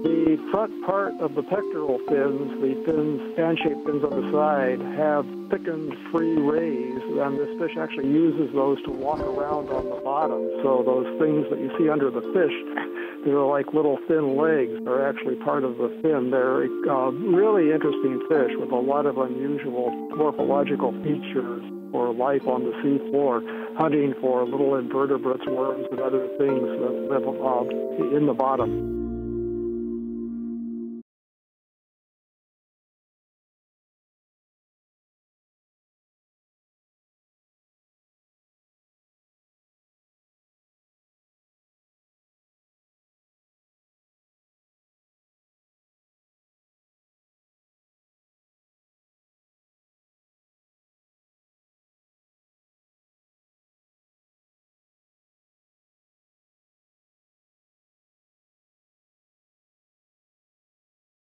The front part of the pectoral fins, the fins, fan-shaped fins on the side, have thickened free rays, and this fish actually uses those to walk around on the bottom. So those things that you see under the fish, they're like little thin legs, are actually part of the fin. They're a really interesting fish with a lot of unusual morphological features for life on the seafloor, hunting for little invertebrates, worms, and other things that live uh, in the bottom.